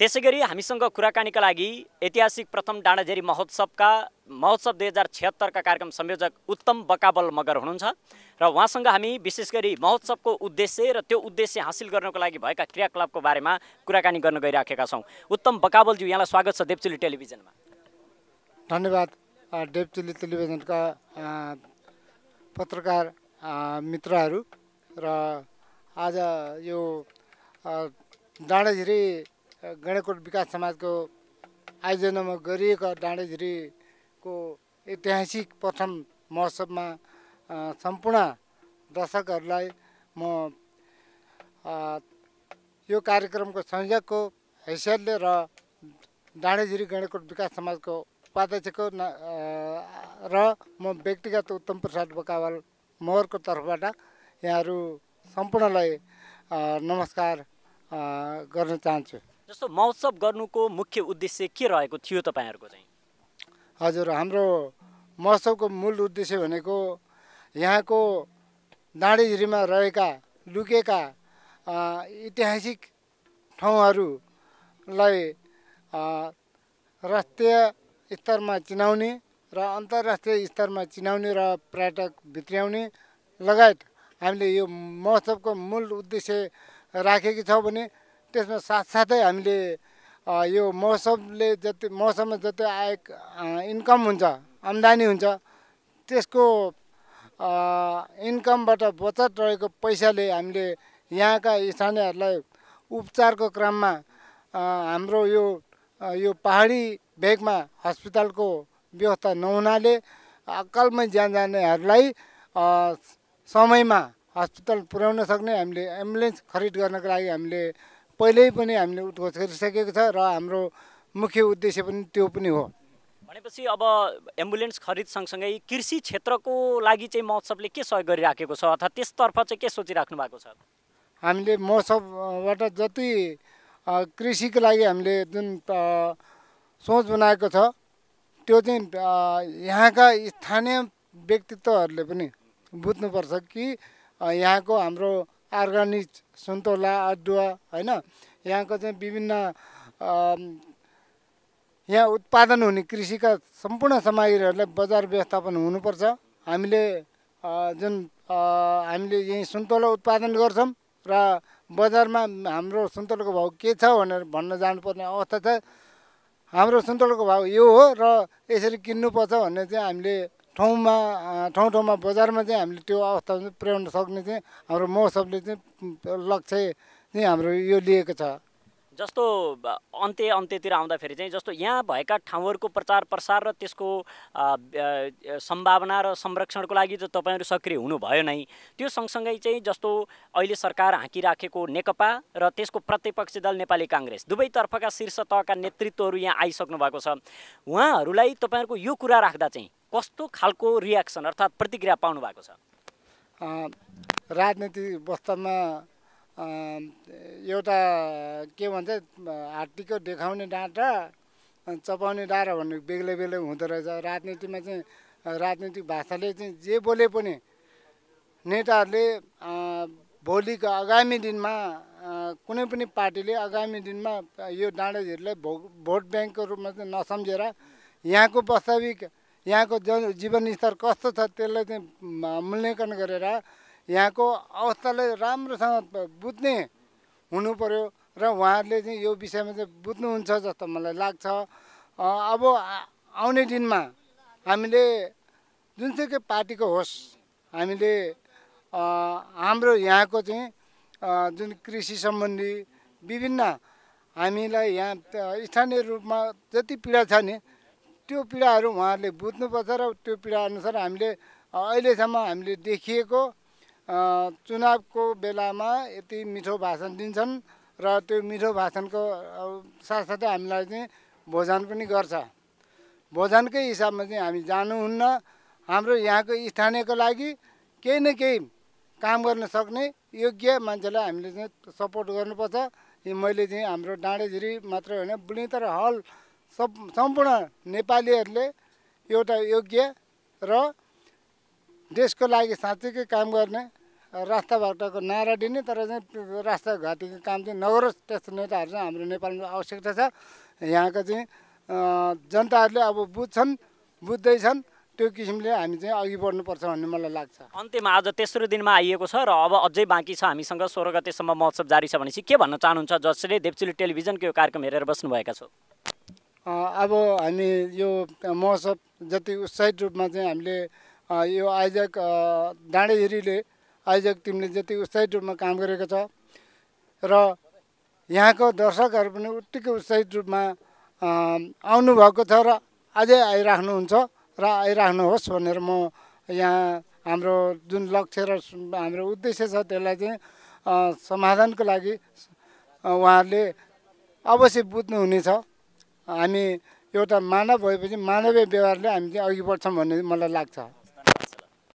त्यसै गरी हामीसँग कुराकानीका लागि ऐतिहासिक प्रथम डाँडाझेरी महोत्सवका महोत्सव दुई हजार छिहत्तरका कार्यक्रम संयोजक उत्तम बकाबल मगर हुनुहुन्छ र उहाँसँग हामी विशेष गरी महोत्सवको उद्देश्य र त्यो उद्देश्य हासिल गर्नको लागि भएका क्रियाकलापको बारेमा कुराकानी गर्न गइराखेका छौँ। उत्तम बकाबलज्यू यहाँलाई स्वागत छ देवचुली टेलिभिजनमा। धन्यवाद डेपचुली टेलिभिजनका पत्रकार मित्रहरू र आज यो डाँडाझिरी गणेकोट विकास समाजको आयोजनामा गरिएको डाँडाझिरीको ऐतिहासिक प्रथम महोत्सवमा सम्पूर्ण दर्शकहरूलाई म यो कार्यक्रमको संयोजकको हैसियतले र डाँडेझिरी गणेकोट विकास समाजको उपाध्यक्षको र म व्यक्तिगत उत्तम प्रसाद बकावाल मोहरको तर्फबाट यहाँहरू सम्पूर्णलाई नमस्कार गर्न चाहन्छु। जस्तो महोत्सव गर्नुको मुख्य उद्देश्य के रहेको थियो तपाईँहरूको चाहिँ? हजुर हाम्रो महोत्सवको मूल उद्देश्य भनेको यहाँको डाँडेझिरीमा रहेका लुकेका ऐतिहासिक ठाउँहरूलाई राष्ट्रिय स्तरमा चिनाउने र अन्तर्राष्ट्रिय स्तरमा चिनाउने र पर्यटक भित्र्याउने लगायत हामीले यो महोत्सवको मूल उद्देश्य राखेकी छौँ भने त्यसमा साथसाथै हामीले यो महोत्सवले जति मौसममा जति अ, इन्कम हुन्छ आम्दानी हुन्छ त्यसको इन्कमबाट बचत रहेको पैसाले हामीले यहाँका स्थानीयहरूलाई उपचारको क्रममा हाम्रो यो यो पहाडी भेगमा हस्पिटलको व्यवस्था नहुनाले अक्कलमै ज्यान जानेहरूलाई समयमा हस्पिटल पुर्याउन सक्ने हामीले एम्बुलेन्स खरिद गर्नको लागि हामीले पहिल्यै पनि हामीले उद्घोष गरिसकेको छ र हाम्रो मुख्य उद्देश्य पनि त्यो पनि हो। भनेपछि अब एम्बुलेन्स खरिद सँगसँगै कृषि क्षेत्रको लागि चाहिँ महोत्सवले के सहयोग गरिराखेको छ अथवा त्यसतर्फ चाहिँ के सोचिराख्नु भएको छ? हामीले महोत्सवबाट जति कृषिको लागि हामीले जुन सोच बनाएको छ त्यो चाहिँ यहाँका स्थानीय व्यक्तित्वहरूले पनि बुझ्नुपर्छ कि यहाँको हाम्रो अर्ग्यानिक सुन्तोला अदुवा होइन? यहाँको चाहिँ विभिन्न यहाँ उत्पादन हुने कृषिका सम्पूर्ण सामग्रीहरूलाई बजार व्यवस्थापन हुनुपर्छ। हामीले जुन हामीले यहीँ सुन्तोला उत्पादन गर्छौँ र बजारमा हाम्रो सुन्तोलाको भाउ के छ भनेर भन्न जानुपर्ने अवस्था छ। हाम्रो सुन्तोलाको भाउ यो हो र यसरी किन्नुपर्छ भन्ने चाहिँ हामीले ठाउँमा ठाउँ ठाउँमा बजारमा चाहिँ हामीले त्यो अवस्था पुर्याउन सक्ने चाहिँ हाम्रो महोत्सवले चाहिँ लक्ष्य चाहिँ हाम्रो यो लिएको छ। जस्तो अन्त्य अन्त्यतिर आउँदाखेरि चाहिँ जस्तो यहाँ भएका ठाउँहरूको प्रचार प्रसार र त्यसको सम्भावना र संरक्षणको लागि चाहिँ तपाईँहरू सक्रिय हुनुभयो नै त्यो सँगसँगै चाहिँ जस्तो अहिले सरकार हाँकिराखेको नेकपा र त्यसको प्रतिपक्षी दल नेपाली काङ्ग्रेस दुवैतर्फका शीर्ष तहका नेतृत्वहरू यहाँ आइसक्नु भएको छ। उहाँहरूलाई तपाईँहरूको यो कुरा राख्दा चाहिँ कस्तो खालको रियाक्सन अर्थात् प्रतिक्रिया पाउनु भएको छ राजनीति वास्तवमा एउटा के भन्छ हात्तीको देखाउने डाँडा चपाउने डाँडा भन्ने बेग्लै बेग्लै हुँदो रहेछ। राजनीतिमा चाहिँ राजनीतिक भाषाले चाहिँ जे बोले पनि नेताहरूले भोलिको आगामी दिनमा कुनै पनि पार्टीले आगामी दिनमा यो डाँडाझिरलाई भो भोट ब्याङ्कको रूपमा चाहिँ नसम्झेर यहाँको वास्तविक यहाँको जन जीवनस्तर कस्तो छ त्यसलाई चाहिँ मूल्याङ्कन गरेर यहाँको अवस्थालाई राम्रोसँग बुझ्ने हुनु पर्यो र उहाँहरूले चाहिँ यो विषयमा चाहिँ बुझ्नुहुन्छ जस्तो मलाई लाग्छ। अब आउने दिनमा हामीले जुनसुकै पार्टीको होस् हामीले हाम्रो यहाँको चाहिँ जुन कृषि सम्बन्धी विभिन्न हामीलाई यहाँ स्थानीय रूपमा जति पीडा छ नि त्यो पीडाहरू उहाँहरूले बुझ्नुपर्छ र त्यो पीडाअनुसार हामीले अहिलेसम्म हामीले देखिएको चुनावको बेलामा यति मिठो भाषण दिन्छन् र त्यो मिठो भाषणको साथसाथै हामीलाई चाहिँ भोजन पनि गर्छ। भोजनकै हिसाबमा चाहिँ हामी जानुहुन्न। हाम्रो यहाँको स्थानीयको लागि केही न केही काम गर्न सक्ने योग्य मान्छेलाई हामीले चाहिँ सपोर्ट गर्नुपर्छ। मैले चाहिँ हाम्रो डाँडेझिरी मात्रै होइन बुढितर हल सब सम्पूर्ण नेपालीहरूले एउटा योग्य र देशको लागि साँच्चैकै काम गर्ने रास्ता बाटोको नारा दिने तर चाहिँ रास्ता घाटीको काम चाहिँ नगरोस् त्यस्तो नेताहरू चाहिँ हाम्रो नेपालमा आवश्यकता छ। यहाँका चाहिँ जनताहरूले अब बुझ्छन् बुझ्दैछन् त्यो किसिमले हामी चाहिँ अघि बढ्नुपर्छ भन्ने मलाई लाग्छ। अन्त्यमा आज तेस्रो दिनमा आइएको छ र अब अझै बाँकी छ। हामीसँग सोह्र गतेसम्म महोत्सव जारी छ भनेपछि के भन्न चाहनुहुन्छ? जसले देवचुली टेलिभिजनको यो कार्यक्रम हेरेर बस्नुभएका छौ। अब हामी यो महोत्सव जति उत्साहित रूपमा चाहिँ हामीले यो आयोजक डाँडे हेरीले आयोजक टिमले जति उत्साहित रूपमा काम गरेको छ र यहाँको दर्शकहरू पनि उत्तिकै उत्साहित रूपमा आउनुभएको छ र अझै आइराख्नुहुन्छ र आइराख्नुहोस् भनेर म यहाँ हाम्रो जुन लक्ष्य र हाम्रो उद्देश्य छ त्यसलाई चाहिँ समाधानको लागि उहाँहरूले अवश्य बुझ्नुहुनेछ। हामी एउटा मानव भएपछि मानवीय व्यवहारले हामी चाहिँ अघि बढ्छौँ भन्ने मलाई लाग्छ।